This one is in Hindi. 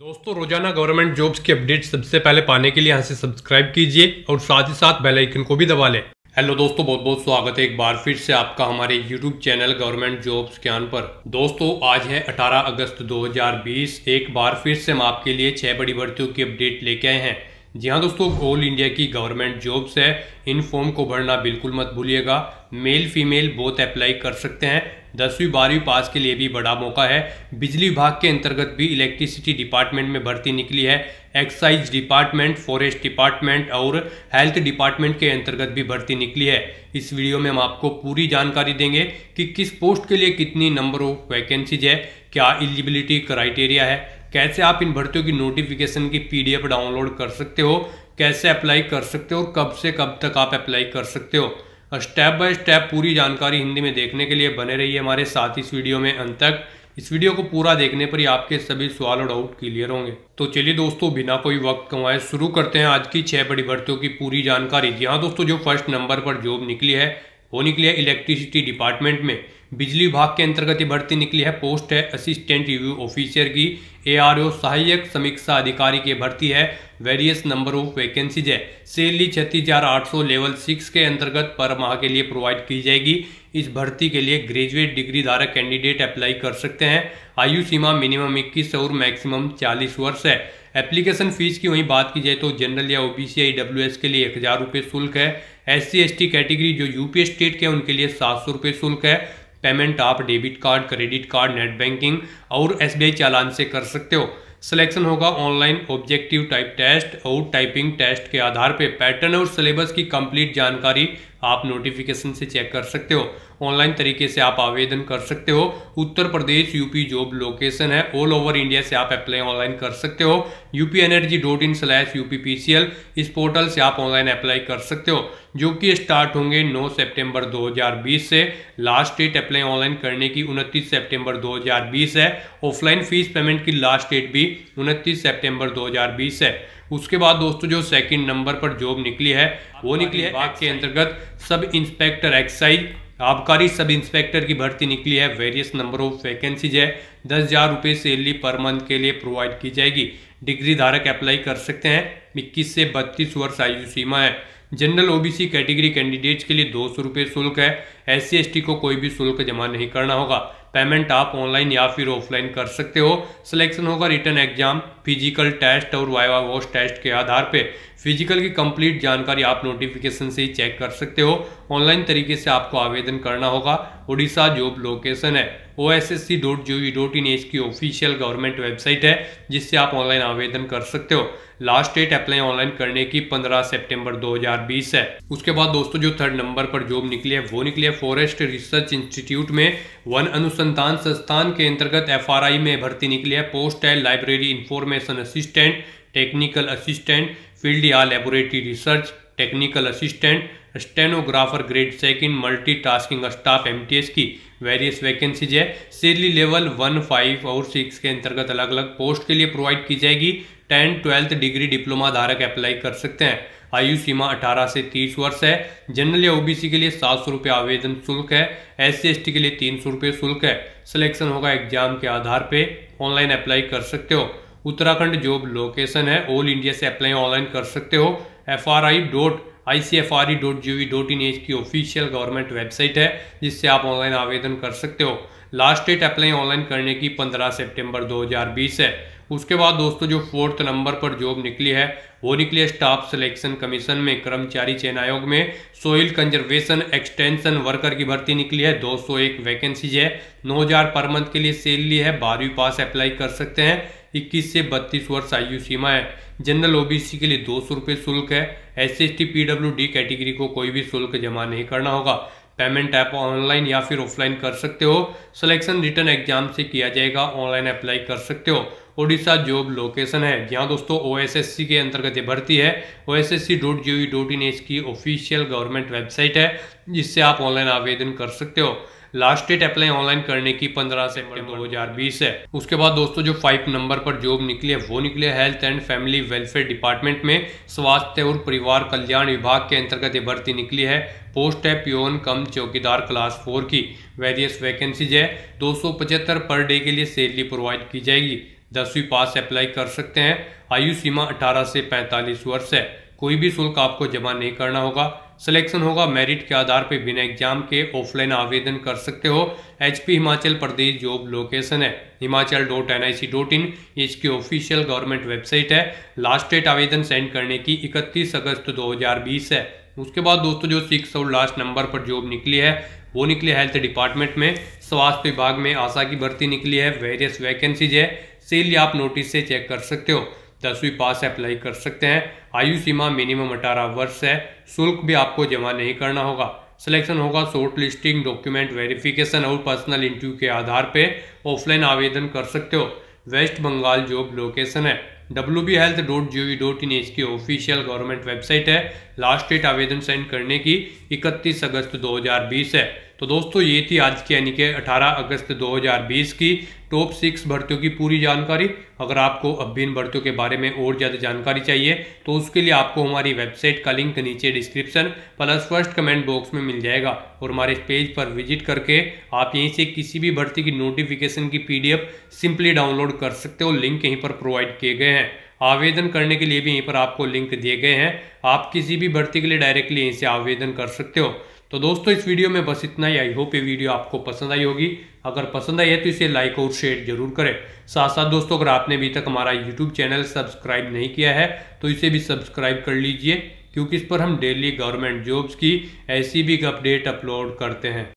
दोस्तों, रोज़ाना गवर्नमेंट जॉब्स की अपडेट सबसे पहले पाने के लिए यहाँ से सब्सक्राइब कीजिए और साथ ही साथ बेल आइकन को भी दबा लें। हेलो दोस्तों, बहुत बहुत स्वागत है एक बार फिर से आपका हमारे यूट्यूब चैनल गवर्नमेंट जॉब्स ज्ञान पर। दोस्तों, आज है 18 अगस्त 2020 एक बार फिर से हम आपके लिए छह बड़ी भर्तियों की अपडेट लेके आए हैं। जी हाँ दोस्तों, ऑल इंडिया की गवर्नमेंट जॉब्स है, इन फॉर्म को भरना बिल्कुल मत भूलिएगा। मेल फीमेल बोथ अप्लाई कर सकते हैं। दसवीं बारहवीं पास के लिए भी बड़ा मौका है। बिजली विभाग के अंतर्गत भी इलेक्ट्रिसिटी डिपार्टमेंट में भर्ती निकली है। एक्साइज डिपार्टमेंट, फॉरेस्ट डिपार्टमेंट और हेल्थ डिपार्टमेंट के अंतर्गत भी भर्ती निकली है। इस वीडियो में हम आपको पूरी जानकारी देंगे कि किस पोस्ट के लिए कितनी नंबर ऑफ़ वैकेंसीज है, क्या एलिजिबिलिटी क्राइटेरिया है, कैसे आप इन भर्तियों की नोटिफिकेशन की पीडीएफ डाउनलोड कर सकते हो, कैसे अप्लाई कर सकते हो और कब से कब तक आप अप्लाई कर सकते हो। स्टेप बाय स्टेप पूरी जानकारी हिंदी में देखने के लिए बने रहिए हमारे साथ इस वीडियो में अंत तक। इस वीडियो को पूरा देखने पर ही आपके सभी सवाल और डाउट क्लियर होंगे। तो चलिए दोस्तों, बिना कोई वक्त कमाए शुरू करते हैं आज की छह बड़ी भर्तियों की पूरी जानकारी। यहाँ दोस्तों, जो फ़र्स्ट नंबर पर जॉब निकली है, वो निकली है इलेक्ट्रिसिटी डिपार्टमेंट में। बिजली विभाग के अंतर्गत ये भर्ती निकली है। पोस्ट है, असिस्टेंट रिव्यू ऑफिसर की। एआरओ सहायक समीक्षा अधिकारी की भर्ती है। वेरियस नंबर ऑफ़ वैकेंसीज है। सैलरी छत्तीस हज़ार आठ सौ लेवल सिक्स के अंतर्गत पर माह के लिए प्रोवाइड की जाएगी। इस भर्ती के लिए ग्रेजुएट डिग्री धारक कैंडिडेट अप्लाई कर सकते हैं। आयु सीमा मिनिमम इक्कीस और मैक्सिमम चालीस वर्ष है। एप्लीकेशन फ़ीस की वहीं बात की जाए तो जनरल या ओबीसी या डब्ल्यू के लिए एक हज़ार रुपये शुल्क है। एस सी कैटेगरी जो यूपी स्टेट के उनके लिए सात सौ रुपये शुल्क है। पेमेंट आप debit card, credit card, net banking और एसबीआई चालान से कर सकते हो। सिलेक्शन होगा ऑनलाइन ऑब्जेक्टिव टाइप टेस्ट और टाइपिंग टेस्ट के आधार पर पैटर्न और सिलेबस की कंप्लीट जानकारी आप नोटिफिकेशन से चेक कर सकते हो। ऑनलाइन तरीके से आप आवेदन कर सकते हो। Uttar Pradesh UP job location है। ऑल ओवर इंडिया से आप अप्लाई ऑनलाइन कर सकते हो। UP energy dot in slash UP P C L इस पोर्टल से आप ऑनलाइन अप्लाई कर सकते हो। जो कि स्टार्ट होंगे 9 सितंबर 2020 से। लास्ट डेट अप्लाई ऑनलाइन करने की 29 सितंबर 2020 है। ऑफलाइन फ़ीस पेमेंट की लास्ट डेट भी 29 सितंबर 2020 है। उसके बाद दोस्तों जो सेकंड नंबर पर जॉब निकली है वो निकली है के अंतर्गत सब इंस्पेक्टर एक्साइज आबकारी सब इंस्पेक्टर की भर्ती निकली है। वेरियस नंबर ऑफ़ वैकेंसीज है। दस हज़ार रुपये सैलरी पर मंथ के लिए प्रोवाइड की जाएगी। डिग्री धारक अप्लाई कर सकते हैं। इक्कीस से बत्तीस वर्ष आयु सीमा है। जनरल ओबीसी कैटेगरी कैंडिडेट्स के लिए दो सौ रुपये शुल्क है। एस सी को कोई भी शुल्क जमा नहीं करना होगा। पेमेंट आप ऑनलाइन या फिर ऑफलाइन कर सकते हो। सिलेक्शन होगा रिटर्न एग्ज़ाम, फ़िज़िकल टेस्ट और वाइवा वॉश टेस्ट के आधार पे। फ़िज़िकल की कंप्लीट जानकारी आप नोटिफिकेशन से ही चेक कर सकते हो। ऑनलाइन तरीके से आपको आवेदन करना होगा। उड़ीसा जॉब लोकेशन है। O S S C dot G V dot in H की ऑफिशियल गवर्नमेंट वेबसाइट है, जिससे आप ऑनलाइन आवेदन कर सकते हो। लास्ट डेट अप्लाई ऑनलाइन करने की 15 सितंबर 2020 है। उसके बाद दोस्तों, जो थर्ड नंबर पर जॉब निकली है, वो निकली है फॉरेस्ट रिसर्च इंस्टीट्यूट में वन अनुसंधान संस्थान के अंतर्गत एफ़ में भर्ती निकली है। पोस्ट है, library information assistant, technical assistant, field या laboratory research, technical assistant, stenographer grade second multi tasking staff MTS की वेरियस वैकेंसीज है। सैलरी लेवल वन फाइव और सिक्स के अंतर्गत अलग अलग पोस्ट के लिए प्रोवाइड की जाएगी। टेन ट्वेल्थ डिग्री डिप्लोमा धारक अप्लाई कर सकते हैं। आयु सीमा 18 से 30 वर्ष है। जनरल या ओबीसी के लिए सात सौ रुपये आवेदन शुल्क है। एस सी के लिए तीन सौ रुपये शुल्क है। सिलेक्शन होगा एग्ज़ाम के आधार पे। ऑनलाइन अप्लाई कर सकते हो। उत्तराखंड जॉब लोकेशन है। ऑल इंडिया से अप्लाई ऑनलाइन कर सकते हो। F R I dot I C F R E dot G V dot in की ऑफिशियल गवर्नमेंट वेबसाइट है, जिससे आप ऑनलाइन आवेदन कर सकते हो। लास्ट डेट अप्लाई ऑनलाइन करने की 15 सितंबर 2020 है। उसके बाद दोस्तों, जो फोर्थ नंबर पर जॉब निकली है, वो निकली है स्टाफ सिलेक्शन कमीशन में, कर्मचारी चयन आयोग में। सोइल कंजर्वेशन एक्सटेंशन वर्कर की भर्ती निकली है 201 वैकेंसीज है। 9000 पर मंथ के लिए सैलरी है, बारहवीं पास अप्लाई कर सकते हैं। 21 से 32 वर्ष आयु सीमा है। जनरल ओबीसी के लिए दो सौ शुल्क है। एस एस टी कैटेगरी को कोई भी शुल्क जमा नहीं करना होगा। पेमेंट ऐप ऑनलाइन या फिर ऑफलाइन कर सकते हो। सिलेक्शन रिटर्न एग्ज़ाम से किया जाएगा ऑनलाइन अप्लाई कर सकते हो। ओडिशा जॉब लोकेशन है। जहाँ दोस्तों ओएसएससी के अंतर्गत ये भर्ती है। O S S C dot G dot in इसकी की ऑफिशियल गवर्नमेंट वेबसाइट है, जिससे आप ऑनलाइन आवेदन कर सकते हो। लास्ट डेट अप्लाई ऑनलाइन करने की 15 सितंबर 2020 है। उसके बाद दोस्तों, जो फाइव नंबर पर जॉब निकली है, वो निकली है health and family welfare department में। स्वास्थ्य और परिवार कल्याण विभाग के अंतर्गत ये भर्ती निकली है। पोस्ट है प्योन कम चौकीदार क्लास फोर की। वेरियस वैकेंसीज है। दो सौ पचहत्तर पर डे के लिए सैलरी प्रोवाइड की जाएगी। दसवीं पास अप्लाई कर सकते हैं। आयु सीमा 18 से 45 वर्ष है। कोई भी शुल्क आपको जमा नहीं करना होगा। सिलेक्शन होगा मेरिट के आधार पर बिना एग्ज़ाम के ऑफलाइन आवेदन कर सकते हो। HP Himachal Pradesh job location है। Himachal dot N I C dot in इसकी ऑफिशियल गवर्नमेंट वेबसाइट है। लास्ट डेट आवेदन सेंड करने की 31 अगस्त 2020 है। उसके बाद दोस्तों, जो सिक्स और लास्ट नंबर पर जॉब निकली है, वो निकली हेल्थ डिपार्टमेंट में। स्वास्थ्य विभाग में आशा की भर्ती निकली है। वेरियस वैकेंसीज है। इसीलिए आप नोटिस से चेक कर सकते हो। दसवीं पास अप्लाई कर सकते हैं। आयु सीमा मिनिमम अठारह वर्ष है। शुल्क भी आपको जमा नहीं करना होगा। सिलेक्शन होगा शॉर्ट लिस्टिंग डॉक्यूमेंट वेरिफिकेशन और पर्सनल इंटरव्यू के आधार पे। ऑफलाइन आवेदन कर सकते हो। वेस्ट बंगाल जॉब लोकेशन है। W B health dot G V dot in इसकी ऑफिशियल गवर्नमेंट वेबसाइट है। लास्ट डेट आवेदन सेंड करने की 31 अगस्त 2020 है। तो दोस्तों, ये थी आज की यानी कि 18 अगस्त 2020 की टॉप सिक्स भर्तियों की पूरी जानकारी। अगर आपको अब भी इन भर्तियों के बारे में और ज़्यादा जानकारी चाहिए तो उसके लिए आपको हमारी वेबसाइट का लिंक नीचे description plus first comment box में मिल जाएगा और हमारे पेज पर विज़िट करके आप यहीं से किसी भी भर्ती की नोटिफिकेशन की पीडीएफ सिंपली डाउनलोड कर सकते हो। लिंक यहीं पर प्रोवाइड किए गए हैं। आवेदन करने के लिए भी यहीं पर आपको लिंक दिए गए हैं। आप किसी भी भर्ती के लिए डायरेक्टली यहीं से आवेदन कर सकते हो। तो दोस्तों, इस वीडियो में बस इतना ही। आई होप ये वीडियो आपको पसंद आई होगी। अगर पसंद आई है तो इसे लाइक और शेयर ज़रूर करें। साथ साथ दोस्तों, अगर आपने अभी तक हमारा यूट्यूब चैनल सब्सक्राइब नहीं किया है तो इसे भी सब्सक्राइब कर लीजिए, क्योंकि इस पर हम डेली गवर्नमेंट जॉब्स की ऐसी भी अपडेट अपलोड करते हैं।